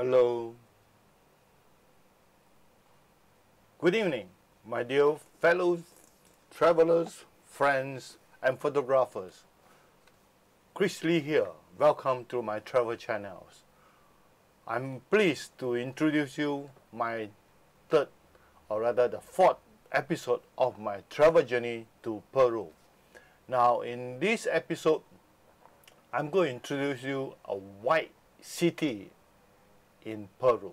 Hello. Good evening, my dear fellow travelers, friends, and photographers. Chris Lee here. Welcome to my travel channels. I'm pleased to introduce you my third, or rather the fourth episode of my travel journey to Peru. Now, in this episode, I'm going to introduce you a white city in Peru.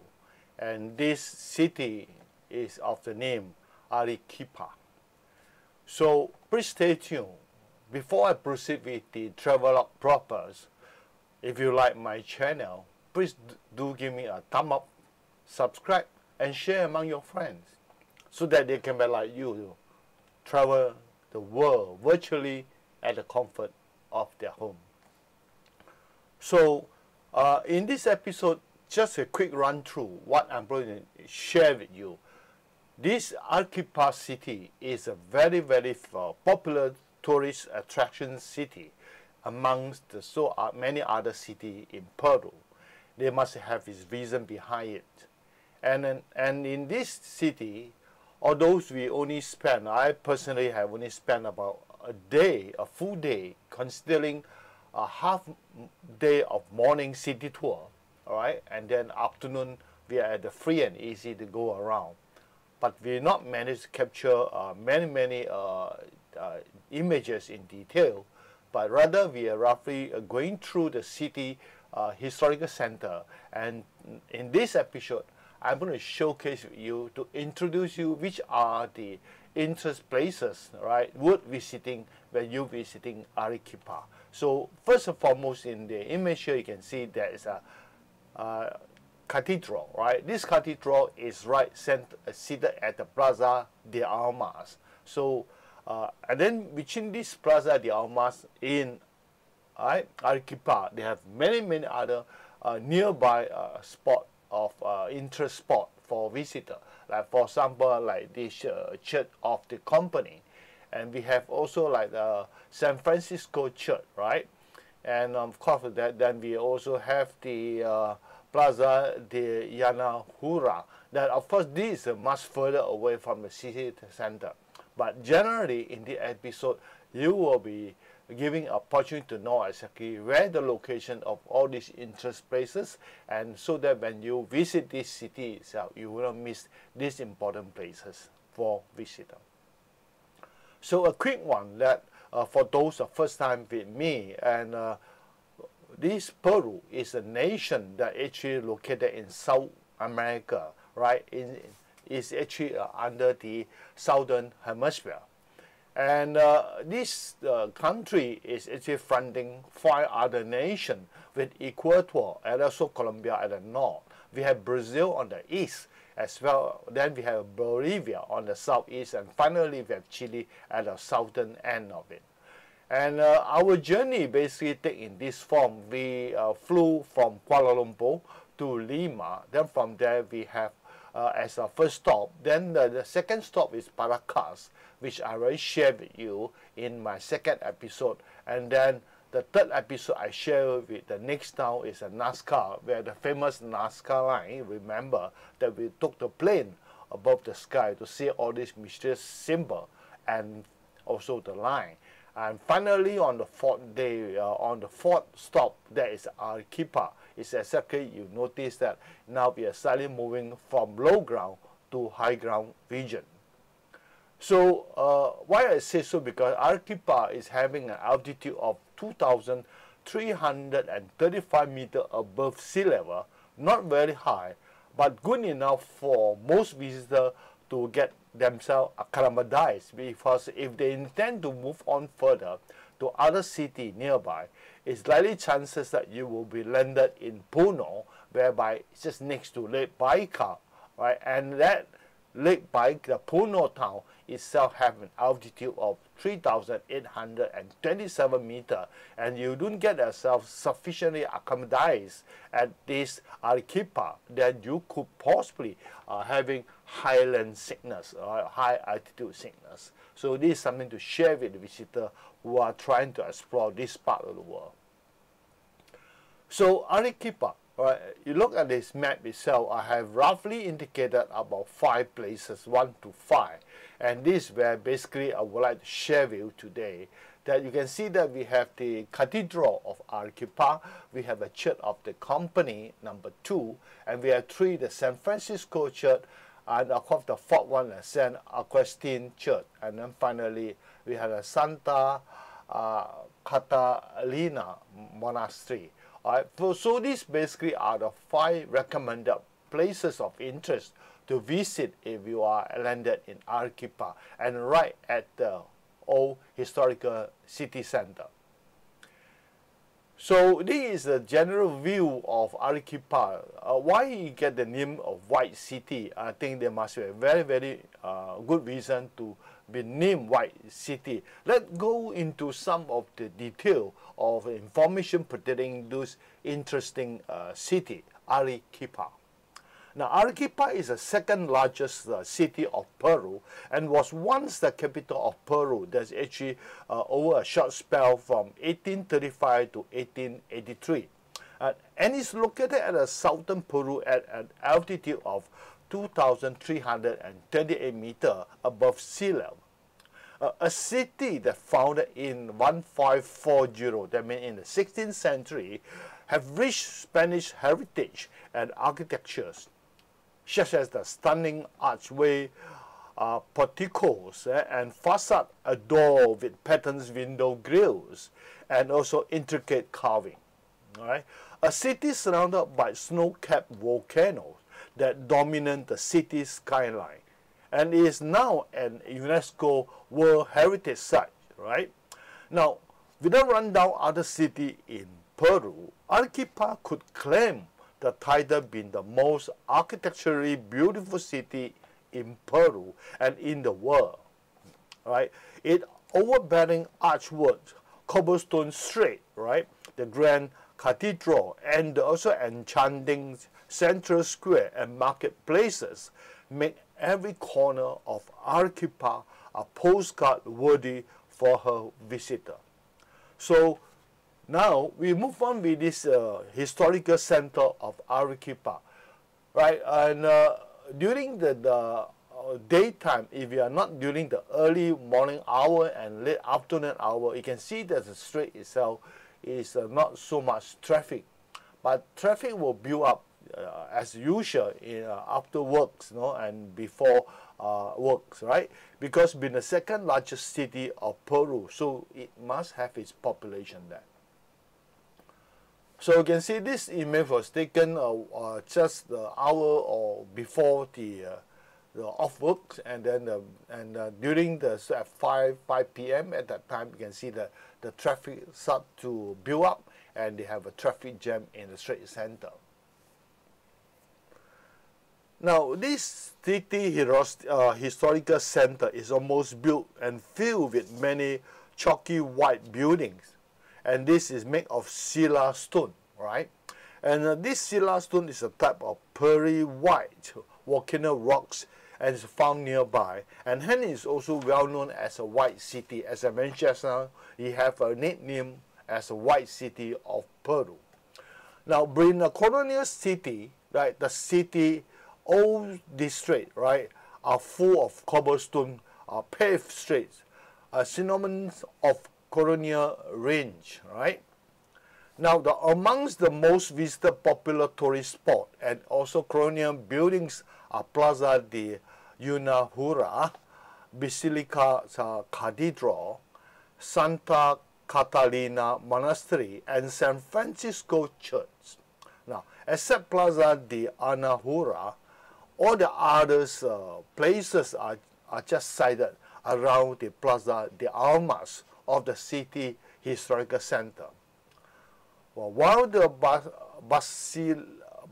And this city is of the name Arequipa. So please stay tuned. Before I proceed with the travel propers, if you like my channel, please do give me a thumb up, subscribe, and share among your friends so that they can be like you, travel the world virtually at the comfort of their home. So, uh, in this episode, just a quick run through what I'm going to share with you. This Arequipa city is a very, very uh, popular tourist attraction city amongst the so uh, many other cities in Peru. They must have its reason behind it. And, and in this city, although we only spend, I personally have only spent about a day, a full day, considering a half day of morning city tour, all right, and then afternoon we are at the free and easy to go around. But we not managed to capture uh, many, many uh, uh, images in detail, but rather we are roughly uh, going through the city uh, historical center. And in this episode, I'm going to showcase you to introduce you which are the interest places, right, worth visiting when you're visiting Arequipa. So first and foremost, in the image here, you can see there is a uh, cathedral, right? This cathedral is right cent uh, seated at the Plaza de Armas. So, uh, and then between this Plaza de Armas in right, Arequipa, they have many, many other uh, nearby uh, spot of uh, interest spot for visitor. Like for example, like this Church of the Company, and we have also like the San Francisco Church, right? And of course, that then we also have the Plaza de Yanahuara. That of course this is much further away from the city center. But generally, in the episode, you will be giving opportunity to know exactly where the location of all these interest places and so that when you visit this city itself, you will not miss these important places for visitor. So a quick one that uh, for those the first time with me and uh, this Peru is a nation that actually located in South America, right? In, is actually uh, under the southern hemisphere. And uh, this uh, country is actually fronting five other nations with Ecuador and also Colombia at the north. We have Brazil on the east as well. Then we have Bolivia on the southeast, and finally we have Chile at the southern end of it. And uh, our journey basically take in this form. We uh, flew from Kuala Lumpur to Lima. Then from there we have uh, as a first stop. Then the, the second stop is Paracas which I already shared with you in my second episode. And then the third episode I share with the next town is a Nazca, where the famous Nazca line, remember that we took the plane above the sky to see all these mysterious symbol and also the line. And finally, on the fourth day, uh, on the fourth stop, there is Arequipa. It's exactly, you notice that now we are slightly moving from low ground to high ground region. So uh, why I say so because Arequipa is having an altitude of 2,335 meter above sea level, not very high, but good enough for most visitors to get themselves acclimatized because if they intend to move on further to other city nearby, it's likely chances that you will be landed in Puno, whereby it's just next to Lake Baikal, right? And that Lake Baikal, the Puno town, itself have an altitude of 3,827 meter and you don't get yourself sufficiently acclimatized at this Arequipa, then you could possibly uh, having highland sickness or high altitude sickness. So this is something to share with the visitor who are trying to explore this part of the world. So Arequipa Right, you look at this map itself, I have roughly indicated about five places, one to five. And this where basically I would like to share with you today that you can see that we have the Cathedral of Arequipa, we have a Church of the Company, number two, and we have three, the San Francisco Church, and of course the fourth one, the San Augustine Church. And then finally, we have the Santa uh, Catalina Monastery. Right, so, so these basically are the five recommended places of interest to visit if you are landed in Arequipa and right at the old historical city center. So this is a general view of Arequipa. Uh, why you get the name of White City? I think there must be a very, very uh, good reason to be named White City. Let's go into some of the detail of information pertaining to this interesting uh, city, Arequipa. Now, Arequipa is the second largest uh, city of Peru and was once the capital of Peru. That's actually uh, over a short spell from 1835 to 1883. Uh, and it's located at the southern Peru at an altitude of 2,338 meters above sea level. Uh, a city that founded in 1540, that means in the 16th century, have rich Spanish heritage and architectures such as the stunning archway, uh, porticos, eh, and facade adorned with patterns window grills, and also intricate carving. Right? A city surrounded by snow-capped volcanoes that dominate the city's skyline, and is now an UNESCO World Heritage Site. Right? Now, without run down other city in Peru, Arequipa could claim the title being the most architecturally beautiful city in Peru and in the world. Right? It overbearing archwork, cobblestone street, right? The grand cathedral and also enchanting central square and marketplaces make every corner of Arequipa a postcard worthy for her visitor. So now we move on with this uh, historical center of Arequipa, right? And uh, during the, the uh, daytime, if you are not during the early morning hour and late afternoon hour, you can see that the street itself is uh, not so much traffic, but traffic will build up uh, as usual in, uh, after works, you know, and before works, right? Because being the second largest city of Peru, so it must have its population there. So you can see this image was taken uh, uh, just the hour or before the, uh, the off work and then and uh, during the so at 5 5 p.m. at that time you can see the the traffic start to build up and they have a traffic jam in the street center. Now this city uh, historical center is almost built and filled with many chalky white buildings and this is made of Sila stone, right? And uh, this Sila stone is a type of pearly white volcano rocks and is found nearby. And hence is also well known as a white city. As I mentioned just now, you have a nickname as a white city of Peru. Now, being a colonial city, right, the city, old district, right, are full of cobblestone uh, paved streets, a synonym of colonial range, right? Now, the, amongst the most visited popular tourist spot and also colonial buildings are Plaza de Yanahuara, Basilica Cathedral, Santa Catalina Monastery, and San Francisco Church. Now, except Plaza de Yanahuara, all the other uh, places are, are just sited around the Plaza de Armas of the city historical center. Well, while the Basil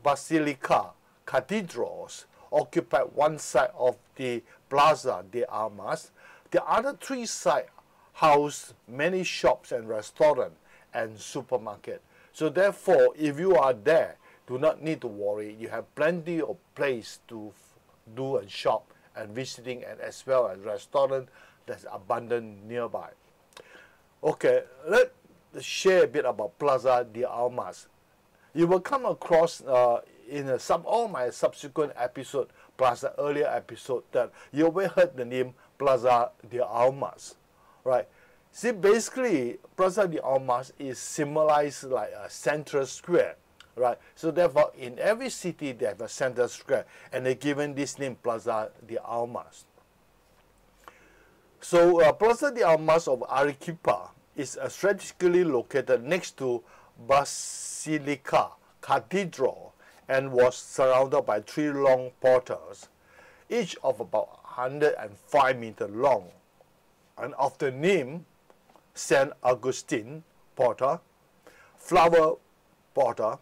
Basilica cathedrals occupy one side of the Plaza de Armas, the other three sides house many shops and restaurants and supermarket. So therefore, if you are there, do not need to worry. You have plenty of place to do and shop and visiting and as well as restaurant that's abundant nearby. Okay, let's share a bit about Plaza de Armas. you will come across uh, in some all my subsequent episode plus the earlier episode that you will heard the name Plaza de Almas, right? See, basically, Plaza de Almas is symbolized like a central square, right? So therefore, in every city, they have a central square, and they're given this name, Plaza de Almas. So uh, Plaza de Almas of Arequipa is strategically located next to Basilica Cathedral and was surrounded by three long portals, each of about 105 meters long, and of the name St. Augustine Porter, Flower Porter,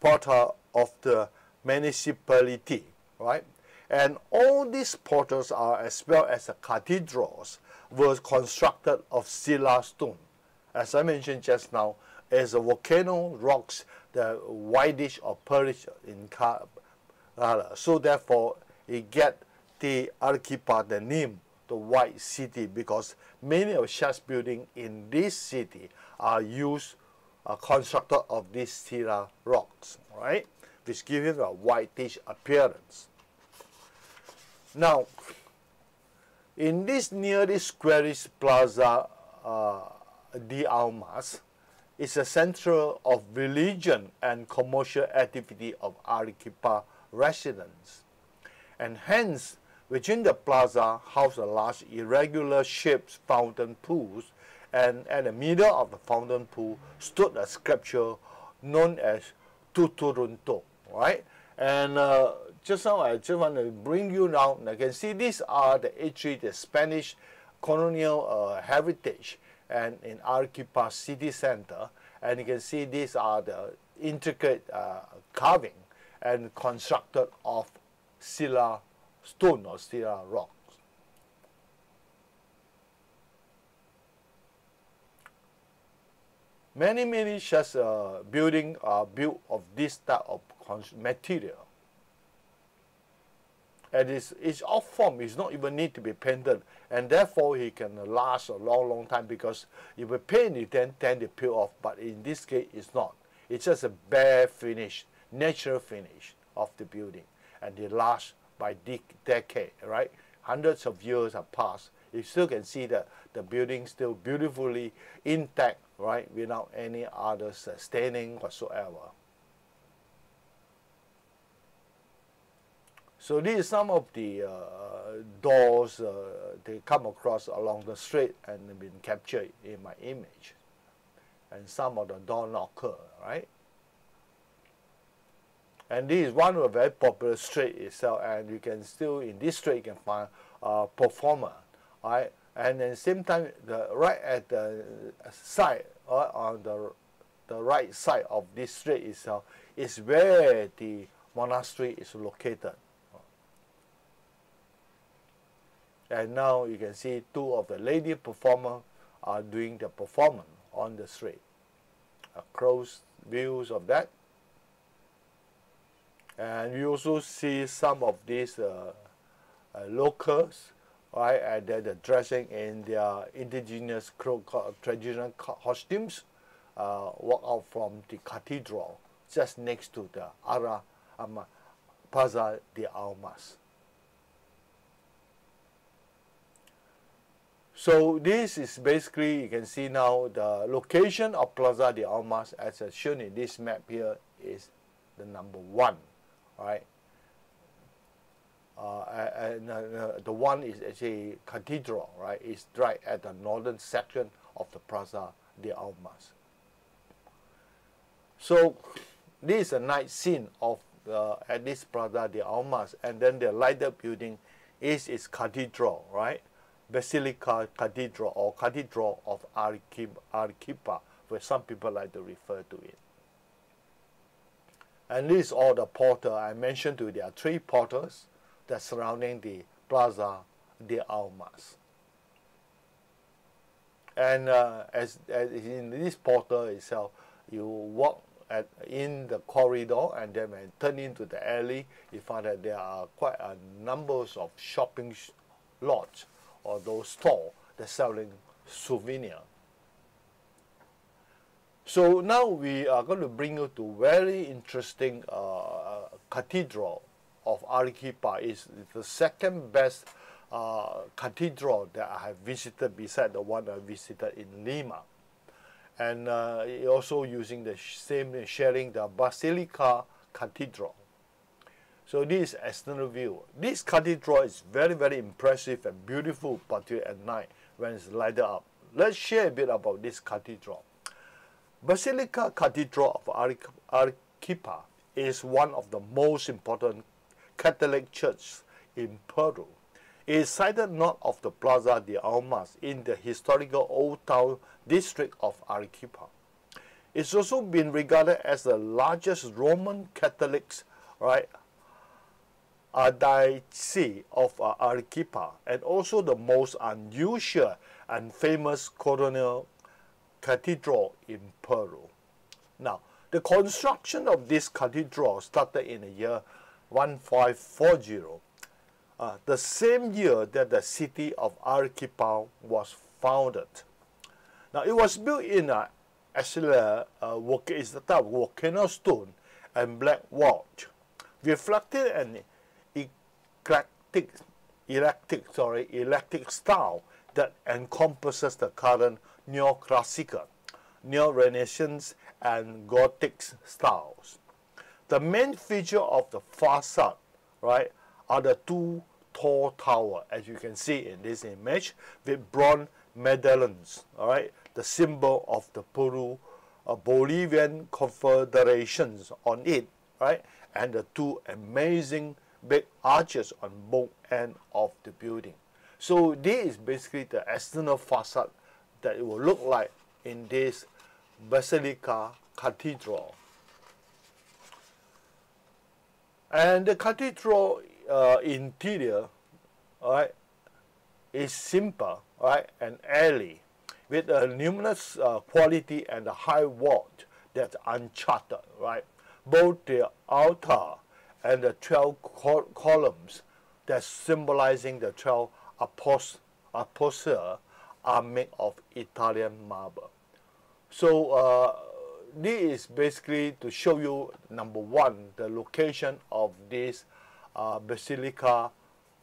Porter of the municipality, right? And all these portals are, as well as the cathedrals, were constructed of Silla stone. As I mentioned just now, as a volcano rocks the whitish or pearlish in color. So therefore, it get the Arequipa the name, the white city, because many of such buildings in this city are used, are constructed of these Silla rocks, right? Which give it a whitish appearance. Now, in this nearly squarish plaza uh, de Almas, is a center of religion and commercial activity of Arequipa residents. And hence, within the plaza house a large irregular shaped fountain pools, and at the middle of the fountain pool stood a sculpture known as Tuturutu, right? And uh, just now I just want to bring you now. I can see these are the actually the Spanish colonial uh, heritage and in Arequipa city center. And you can see these are the intricate uh, carving and constructed of Silla stone or Silla rocks. Many, many such uh, buildings are built of this type of material and its, its off form. Is not even need to be painted. And therefore it can last a long long time because if we paint it then tend to peel off. But in this case it's not. It's just a bare finish natural finish of the building. And it lasts by decade right? Hundreds of years have passed. You still can see that the building still beautifully intact right? Without any other staining whatsoever So these are some of the uh, doors uh, they come across along the street and been captured in my image. And some of the door knocker, right? And this is one of the very popular street itself, and you can still in this street you can find a performer, right? And then same time, the right at the side, or on the the right side of this street itself is where the monastery is located. And now you can see two of the lady performers are doing the performance on the street. A close views of that. And you also see some of these uh, uh, locals, right, and they're dressing in their indigenous traditional costumes, uh, walk out from the cathedral just next to the Ara Plaza de Almas. So this is basically, you can see now the location of Plaza de Almas as shown in this map here is the number one, right? Uh, and uh, the one is actually cathedral, right? It's right at the northern section of the Plaza de Almas. So this is a night scene of uh, at this Plaza de Almas, and then the lighted building is its cathedral, right? Basilica Cathedral or Cathedral of Arequipa, where some people like to refer to it. And this is all the portal I mentioned to you. There are three portals that surrounding the Plaza de Almas. And uh, as, as in this portal itself, you walk at, in the corridor and then when turn into the alley, you find that there are quite a numbers of shopping lots or those store that selling souvenir. So now we are going to bring you to very interesting uh, cathedral of Arequipa. It's the second best uh, cathedral that I have visited beside the one I visited in Lima. And uh, also using the same, sharing the Basilica Cathedral. So this is external view. This cathedral is very, very impressive and beautiful, particularly at night when it's lighted up. Let's share a bit about this cathedral. Basilica Cathedral of Arequipa is one of the most important Catholic churches in Peru. It is sited north of the Plaza de Armas in the historical Old Town district of Arequipa. It's also been regarded as the largest Roman Catholic right, diocese of uh, Arequipa and also the most unusual and famous colonial cathedral in Peru. Now, the construction of this cathedral started in the year 1540, uh, the same year that the city of Arequipa was founded. Now, it was built in a actually uh, it's the type of volcano stone and black watch, reflecting an eclectic, electric, sorry, electric style that encompasses the current neoclassical, neo-renaissance, and gothic styles. The main feature of the facade, right, are the two tall tower, as you can see in this image, with bronze medallions, all right, the symbol of the Peru uh, Bolivian confederations on it, right, and the two amazing big arches on both ends of the building. So this is basically the external facade that it will look like in this Basilica Cathedral. And the cathedral uh, interior right, is simple right, and airy with a luminous uh, quality and a high vault that's uncharted. Right? Both the altar and the 12 col columns that symbolizing the 12 apostles are made of Italian marble. So uh, this is basically to show you, number one, the location of this uh, Basilica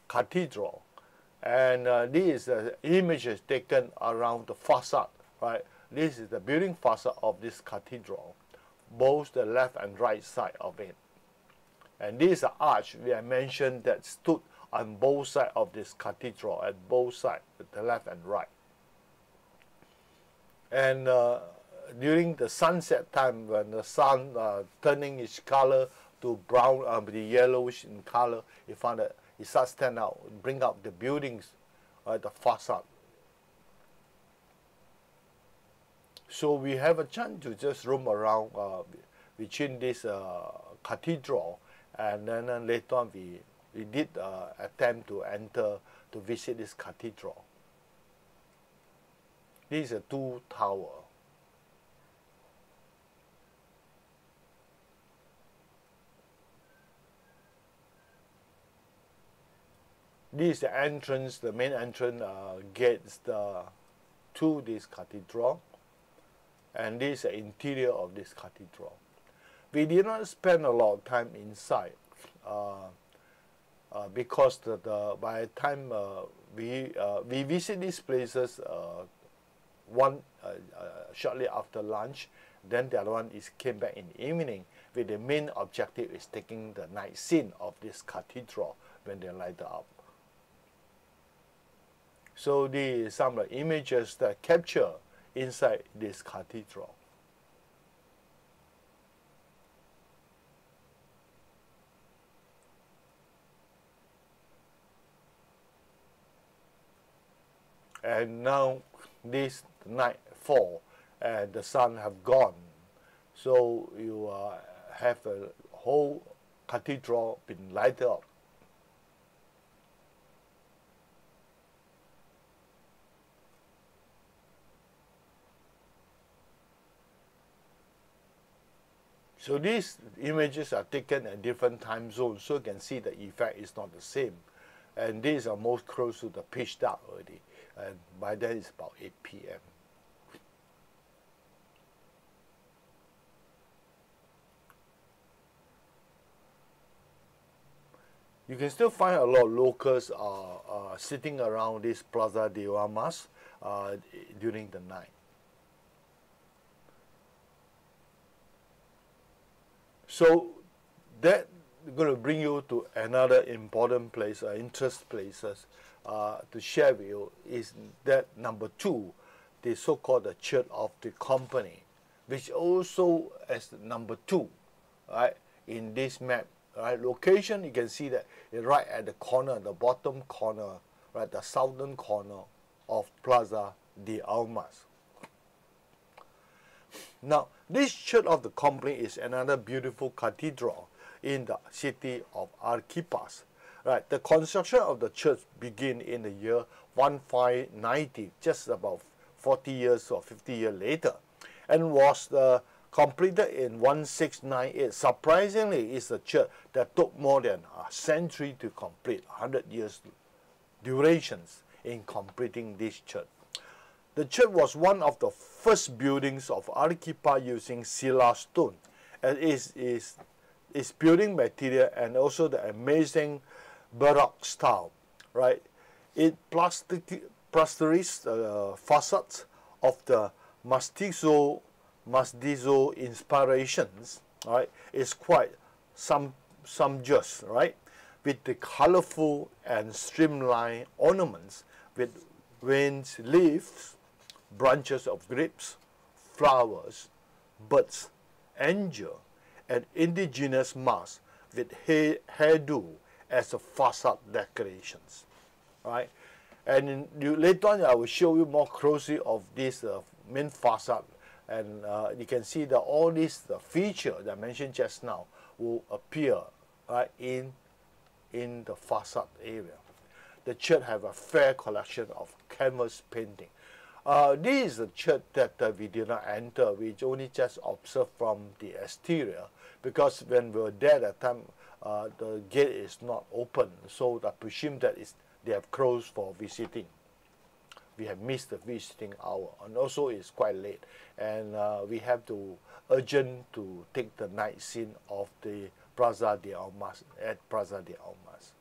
Cathedral. And uh, this is uh, images taken around the facade, right? This is the building facade of this cathedral, both the left and right side of it. And this arch we have mentioned that stood on both sides of this cathedral, at both sides, the left and right. And uh, during the sunset time, when the sun uh, turning its color to brown, um, the yellowish in color, you find that it starts stand out, bring up the buildings, uh, the facade. So we have a chance to just roam around uh, between this uh, cathedral, and then uh, later on we we did uh, attempt to enter to visit this cathedral. This is a two tower. This is the entrance, the main entrance uh, gates the, to this cathedral. And this is the interior of this cathedral. We did not spend a lot of time inside uh, uh, because the, the, by the time uh, we, uh, we visit these places uh, one uh, shortly after lunch. Then the other one is came back in the evening with the main objective is taking the night scene of this cathedral when they light up. So the some of the images that capture inside this cathedral. And now this night fall and the sun have gone. So you uh, have a whole cathedral been lighted up. So these images are taken at different time zones, so you can see the effect is not the same. And these are most close to the pitch dark already and by then it's about 8 p.m. You can still find a lot of locals uh, uh, sitting around this Plaza de Armas uh, during the night. So that going to bring you to another important place, uh, interest places uh, to share with you is that number two, the so-called the Church of the Company, which also as number two, right, in this map right location you can see that right at the corner the bottom corner right the southern corner of plaza de armas. Now this church of the company is another beautiful cathedral in the city of Arequipas right the construction of the church began in the year 1590 just about 40 years or 50 years later and was the completed in 1698. Surprisingly, it's a church that took more than a century to complete, 100 years durations in completing this church. The church was one of the first buildings of Arequipa using Silla stone. And its, its, its building material and also the amazing Baroque style, right? It plastic, plasterized the uh, facades of the Mestizo Mestizo inspirations, right, is quite some some just, right, with the colorful and streamlined ornaments with veins, leaves, branches of grapes, flowers, birds, angel, and indigenous masks with hair, hairdo as a facade decorations, right? And in, you, later on, I will show you more closely of this uh, main facade and uh, you can see that all these the feature that I mentioned just now will appear right in in the facade area. The church have a fair collection of canvas painting. Uh, this is the church that uh, we did not enter. We only just observed from the exterior because when we were there at the time, uh, the gate is not open. So I presume that is they have closed for visiting we have missed the visiting hour and also it's quite late and uh, we have to urgent to take the night scene of the Plaza de Armas at Plaza de Armas.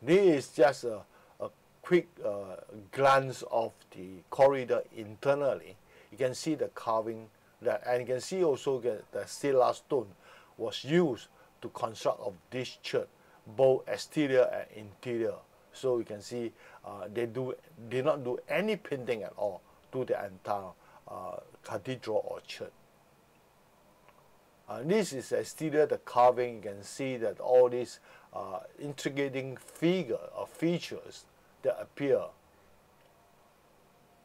This is just a, a quick uh, glance of the corridor internally. You can see the carving that, and you can see also that the Silla stone was used to construct of this church, both exterior and interior. So you can see uh, they do did not do any painting at all to the entire uh, cathedral or church. Uh, this is exterior the carving. You can see that all these uh, intriguing figure or features that appear.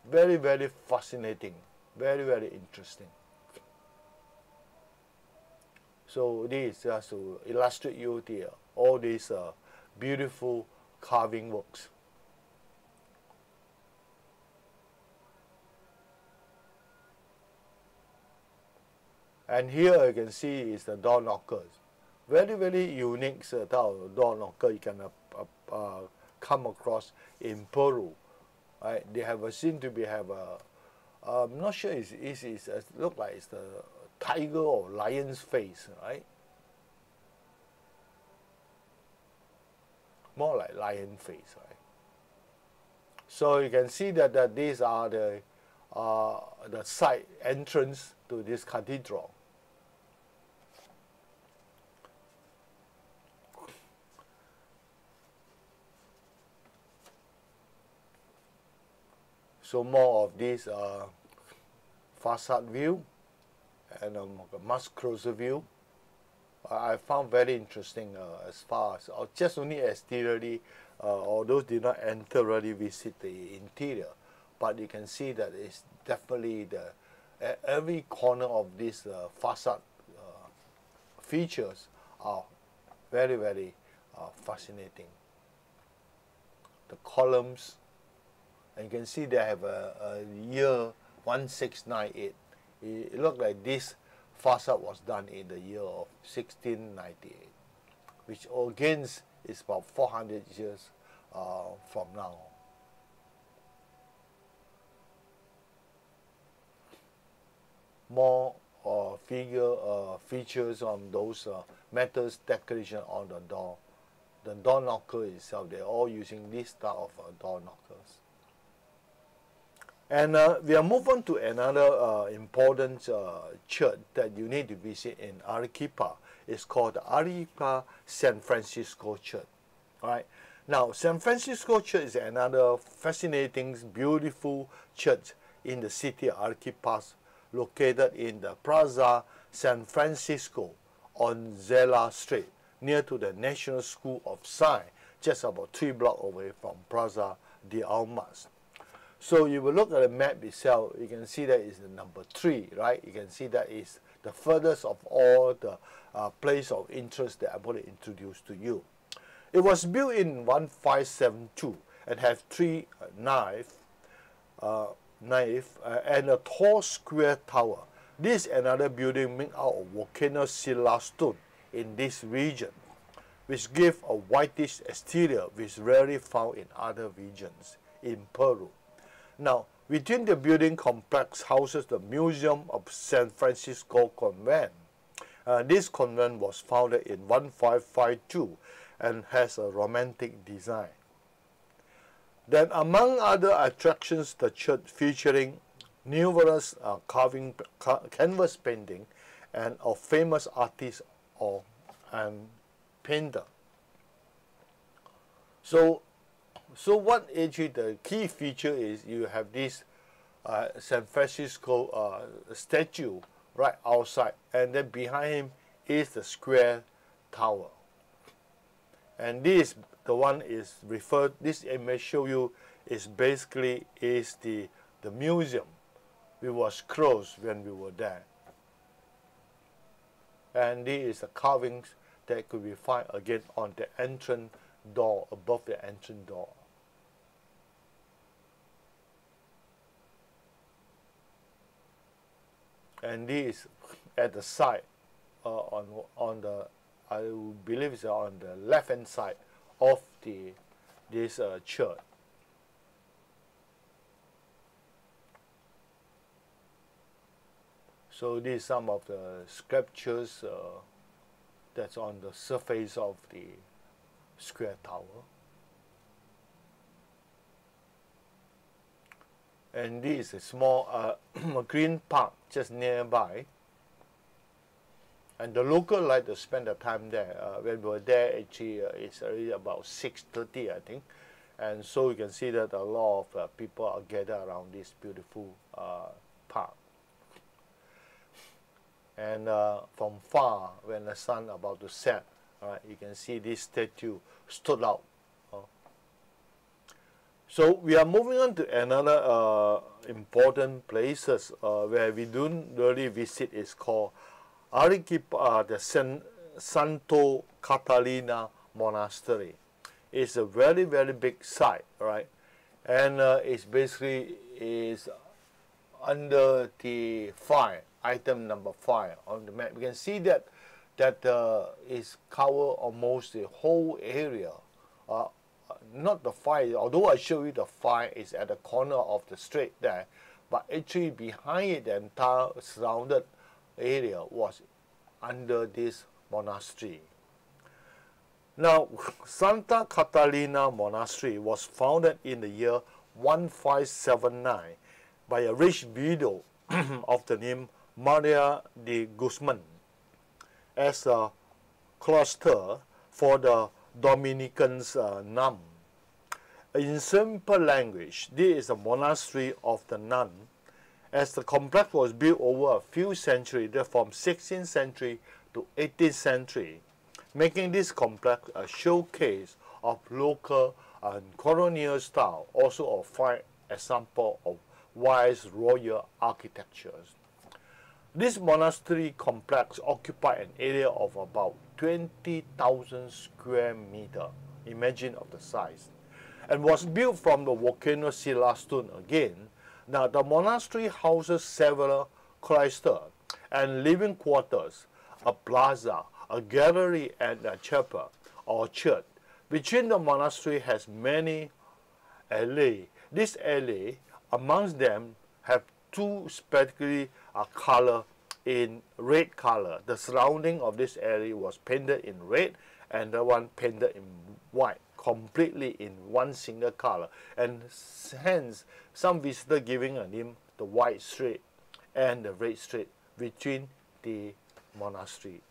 Very very fascinating, very very interesting. So this is just to illustrate you the all these uh, beautiful carving works. And here you can see is the door knockers. Very, very unique of door knocker you can uh, uh, uh, come across in Peru. Right? They have a seem to be have a I'm not sure it's, it's, it's it look like it's the tiger or lion's face, right? More like lion face, right? So you can see that, that these are the uh, the side entrance to this cathedral. So more of this uh, facade view and um, a much closer view. I found very interesting uh, as far as uh, just only exteriorly, uh, although did not enter really visit the interior, but you can see that it's definitely the every corner of this uh, facade uh, features are very very uh, fascinating. The columns and you can see they have a, a year 1698. It looked like this facade was done in the year of 1698, which again is about 400 years uh, from now. More uh, figure uh, features on those uh, metal decoration on the door. The door knocker itself, they're all using this type of uh, door knockers. And uh, we are moving on to another uh, important uh, church that you need to visit in Arequipa. It's called the Arequipa San Francisco Church. All right. Now, San Francisco Church is another fascinating, beautiful church in the city of Arequipa, located in the Plaza San Francisco on Zela Street, near to the National School of Science, just about three blocks away from Plaza de Almas. So you will look at the map itself, you can see that is the number three, right? You can see that is the furthest of all the uh, place of interest that I'm going to introduce to you. It was built in 1572 and has three uh, knife, uh, knife uh, and a tall square tower. This is another building made out of volcano silastone in this region, which give a whitish exterior which rarely found in other regions in Peru. Now, within the building complex houses the Museum of San Francisco Convent. Uh, this convent was founded in 1552 and has a romantic design. Then among other attractions, the church featuring numerous uh, carving ca canvas painting and of famous artist or and painter. So so what actually the key feature is you have this uh, San Francisco uh, statue right outside and then behind him is the square tower. And this the one is referred this image show you is basically is the the museum. We was closed when we were there. And this is the carvings that could be found again on the entrance door above the entrance door. And this at the side uh, on on the I believe it's on the left hand side of the this uh, church. So these some of the sculptures uh, that's on the surface of the square tower. And this is a small uh, green park just nearby. And the local like to spend the time there. Uh, when we were there, actually, uh, it's already about 6.30, I think. And so you can see that a lot of uh, people are gathered around this beautiful uh, park. And uh, from far, when the sun about to set, right, you can see this statue stood out so we are moving on to another uh, important places uh, where we don't really visit is called Arequipa, uh, the San, Santo Catalina Monastery. It's a very, very big site, right? And uh, it's basically is under the five, item number five on the map. We can see that that uh, is cover almost the whole area uh, not the fire, although I show you the fire is at the corner of the street there, but actually behind it, the entire surrounded area was under this monastery. Now, Santa Catalina Monastery was founded in the year 1579 by a rich widow of the name Maria de Guzman as a cloister for the Dominicans uh, nun. In simple language, this is a monastery of the nun, as the complex was built over a few centuries, from 16th century to 18th century, making this complex a showcase of local and colonial style, also a fine example of viceroyal architectures. This monastery complex occupied an area of about 20,000 square meter. Imagine of the size. And was built from the volcano silastone again. Now the monastery houses several cloisters and living quarters, a plaza, a gallery and a chapel or church. Between the monastery has many alley. This alley, amongst them, have two spectacularly uh, color in red color. The surrounding of this area was painted in red and the one painted in white, completely in one single color. And hence, some visitor giving a name the white street and the red street between the monastery.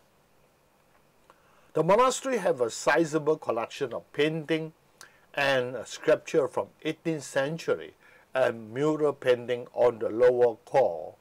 The monastery have a sizable collection of painting and sculpture from 18th century and mural painting on the lower core,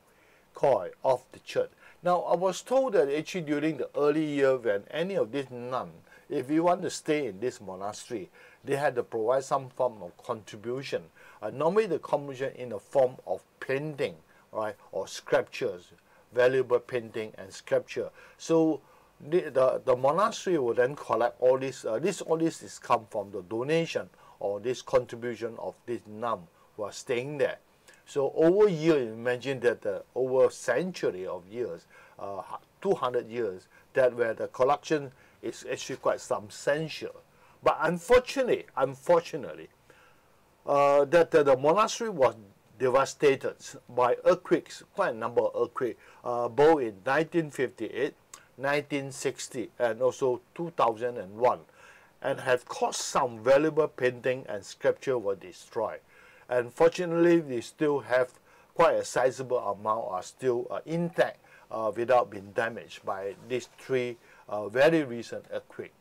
of the church. Now, I was told that actually during the early year when any of these nuns, if you want to stay in this monastery, they had to provide some form of contribution. Uh, normally the contribution in the form of painting, right, or sculptures, valuable painting and sculpture. So the, the, the monastery will then collect all this, uh, this, all this is come from the donation or this contribution of this nun who are staying there. So over years, imagine that uh, over a century of years, uh, 200 years, that where the collection is actually quite substantial. But unfortunately, unfortunately, uh, that uh, the monastery was devastated by earthquakes, quite a number of earthquakes, uh, both in 1958, 1960, and also 2001, and have caused some valuable painting and sculpture were destroyed. And fortunately, we still have quite a sizable amount are still uh, intact uh, without being damaged by these three uh, very recent earthquakes.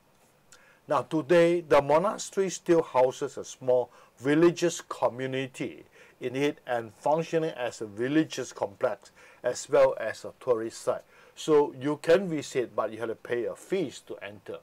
Now today, the monastery still houses a small religious community in it and functioning as a religious complex as well as a tourist site. So you can visit, but you have to pay a fees to enter.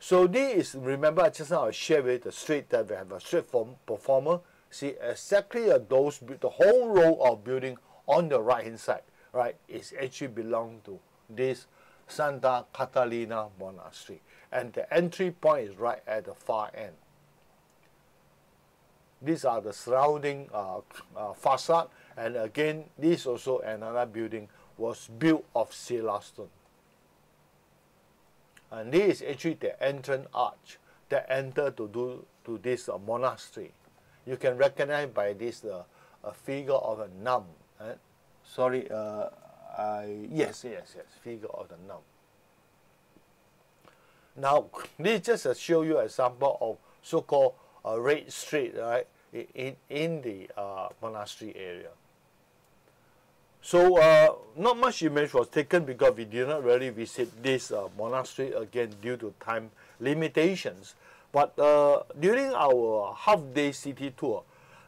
So this is, remember just now I shared with the street that we have a street form, performer. See exactly those, the whole row of building on the right hand side, right, is actually belong to this Santa Catalina Monastery. And the entry point is right at the far end. These are the surrounding uh, uh, facade. And again, this also another building was built of Sela stone. And this is actually the entrance arch that enter to do to this uh, monastery. You can recognize by this uh, a figure of a nun. Eh? Sorry, uh, I, yes, yes, yes, figure of the nun. Now, this just to show you a sample of so-called uh, red street, right, in, in the uh, monastery area. So, uh, not much image was taken because we did not really visit this uh, monastery again due to time limitations. But uh, during our half-day city tour,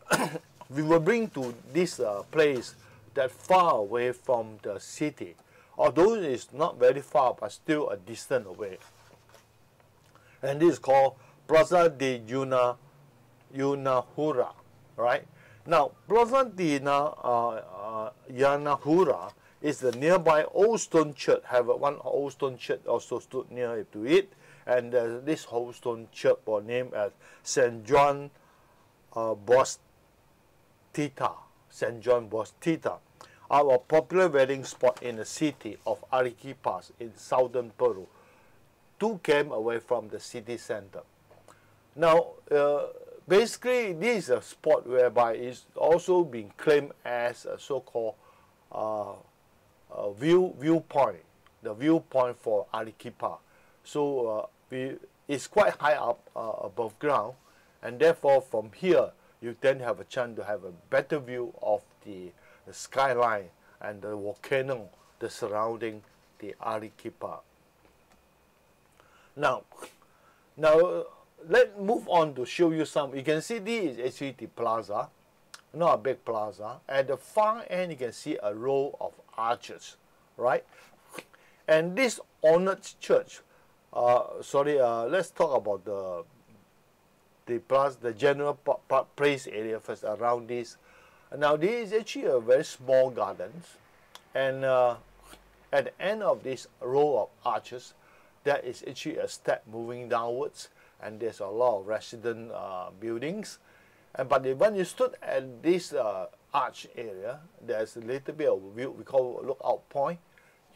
we will bring to this uh, place that far away from the city. Although it is not very far, but still a distance away. And this is called Plaza de Yuna, Yanahuara, right? Now, Plaza de uh, uh, Yanahuara is the nearby old stone church. Have one old stone church also stood near to it, and uh, this whole stone church was named as Saint John uh, Bautista. Saint John Bautista our popular wedding spot in the city of Arequipa in southern Peru, two km away from the city center. Now, uh, basically, this is a spot whereby it's also being claimed as a so-called uh, uh, view viewpoint, the viewpoint for Arequipa. So uh, we, it's quite high up uh, above ground, and therefore from here you then have a chance to have a better view of the the skyline and the volcano the surrounding the Arequipa. Now, now let's move on to show you some. You can see this is actually the plaza, not a big plaza. At the far end, you can see a row of arches, right? And this honored church, uh, sorry, uh, let's talk about the the plaza, the general place area first around this. Now this is actually a very small gardens. And uh, at the end of this row of arches there is actually a step moving downwards. And there's a lot of resident uh, buildings. And but when you stood at this uh, arch area there's a little bit of view we call lookout point.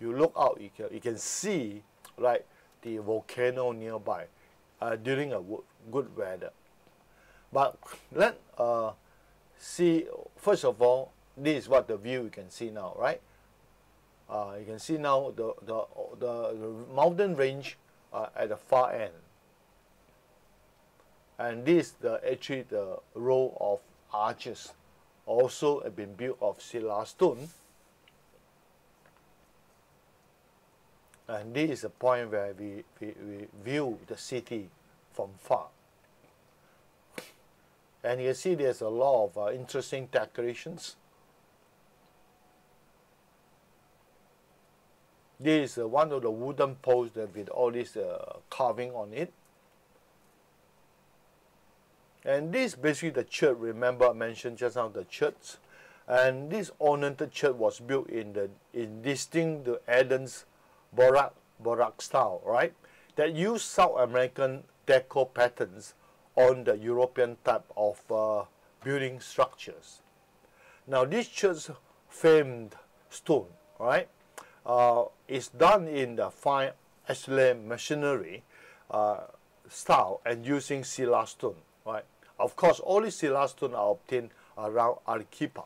You look out you can, you can see like the volcano nearby uh, during a good weather but let uh, see, first of all, this is what the view you can see now, right? Uh, you can see now the, the, the, the mountain range uh, at the far end. And this the actually the row of arches also have been built of Sila stone. And this is the point where we, we, we view the city from far. And you see there's a lot of uh, interesting decorations. This is uh, one of the wooden posts with all this uh, carving on it. And this basically the church, remember I mentioned just now the church. And this ornamented church was built in the in distinct the Andean Baroque, Baroque style, right? That use South American deco patterns on the European type of uh, building structures. Now this church famed stone, right, uh, is done in the fine ashlar masonry uh, style and using Sila stone, right. Of course, all these Sila stone are obtained around Arequipa.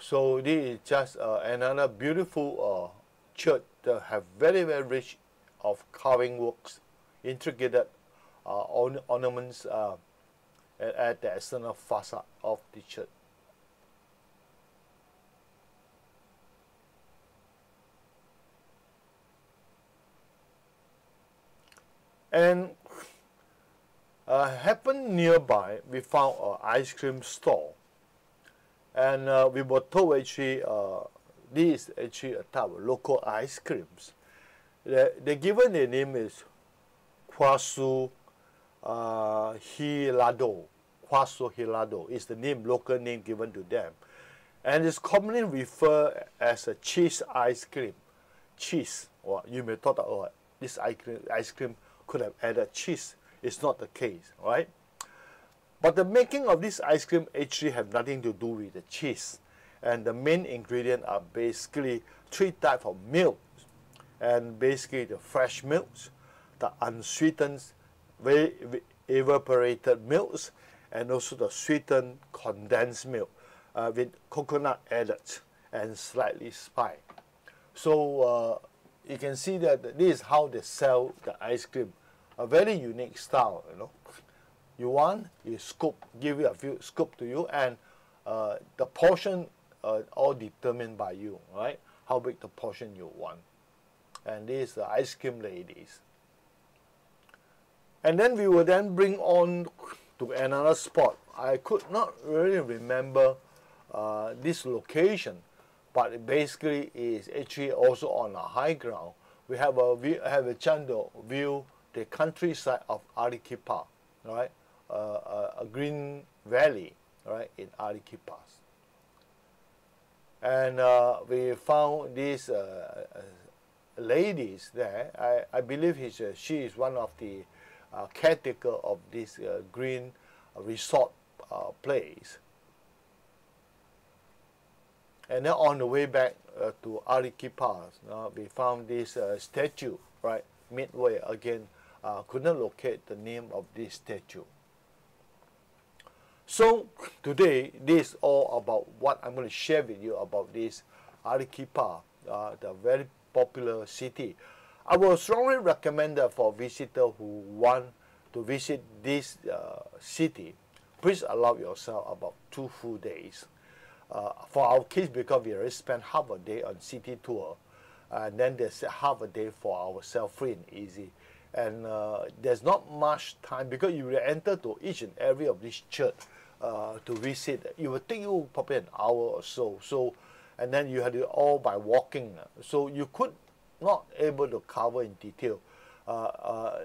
So this is just uh, another beautiful uh, church that have very very rich of carving works, intricate uh, ornaments uh, at, at, the external facade of the church. And uh, happened nearby, we found an ice cream store. And uh, were told actually uh, this is actually a type of local ice creams. The, the given the name is Queso uh, Helado. Queso Helado is the name, local name given to them. And it's commonly referred as a cheese ice cream. Cheese, or you may thought, oh, this ice cream, ice cream could have added cheese. It's not the case, right? But the making of this ice cream actually have nothing to do with the cheese. And the main ingredient are basically three types of milk and basically the fresh milks, the unsweetened, very evaporated milks, and also the sweetened condensed milk uh, with coconut added and slightly spiced. So uh, you can see that this is how they sell the ice cream. A very unique style, you know. You want, you scoop, give you a few scoop to you, and uh, the portion uh, all determined by you, right? How big the portion you want and these are ice cream ladies. And then we will then bring on to another spot. I could not really remember uh, this location, but it basically is actually also on a high ground. We have a view, have a chance to view the countryside of Arequipa, right? Uh, a, a, green valley, right, in Arequipa. And uh, we found this uh, ladies there. I, I believe he's, uh, she is one of the uh, caretaker of this uh, green resort uh, place. And then on the way back uh, to Arequipa, uh, we found this uh, statue, right, midway again. couldn't locate the name of this statue. So today, this is all about what I'm going to share with you about this Arequipa, the very popular city. I will strongly recommend that for visitors who want to visit this uh, city, please allow yourself about two full days. Uh, for our kids, because we already spent half a day on city tour, and then there's half a day for ourselves free and easy. And uh, there's not much time because you will enter to each and every of these church uh, to visit. It will take you probably an hour or so. So and then you had it all by walking. So you could not able to cover in detail. Uh, uh,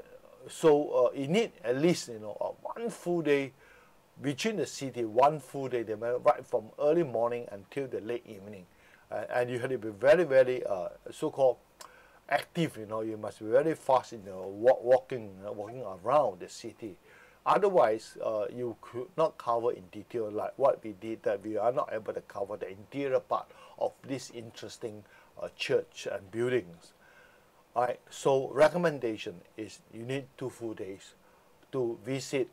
so uh, you need at least you know one full day between the city, one full day, right from early morning until the late evening, and you had to be very very uh, so-called active. You know, you must be very fast in you know, walk, walking walking around the city. Otherwise, uh, you could not cover in detail like what we did that we are not able to cover the interior part of this interesting uh, church and buildings. Alright, so recommendation is you need two full days to visit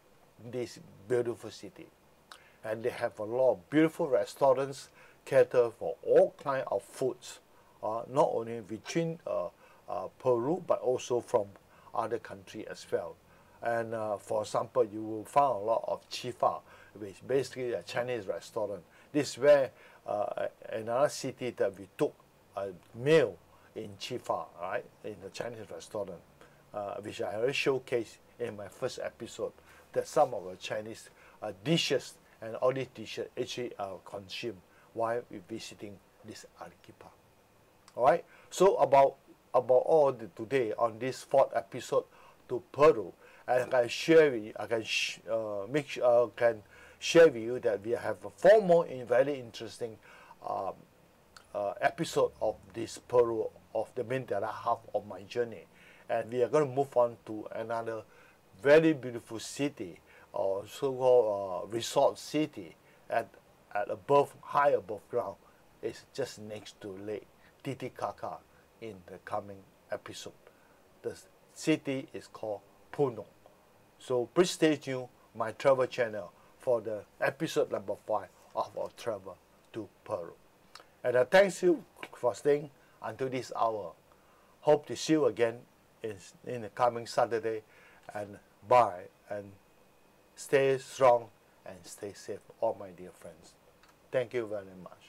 this beautiful city. and they have a lot of beautiful restaurants cater for all kind of foods, uh, not only between uh, uh, Peru but also from other country as well. And uh, for example, you will find a lot of chifa, which is basically a Chinese restaurant. This is where uh, another city that we took a meal in Chifa, right, in the Chinese restaurant, uh, which I already showcased in my first episode, that some of the Chinese uh, dishes and all these dishes actually are consumed while we visiting this Arequipa. All right. So about about all the, today on this fourth episode to Peru, I can share with you, I can uh, make uh, can share with you that we have four more in very interesting um, uh, episode of this Peru of the main half of my journey, and we are going to move on to another very beautiful city or so-called uh, resort city at at above high above ground. It's just next to Lake Titicaca in the coming episode. The city is called Puno. So please stay tuned my travel channel for the episode number five of our travel to Peru. And I thank you for staying until this hour. Hope to see you again in, in the coming Saturday and bye and stay strong and stay safe, all my dear friends. Thank you very much.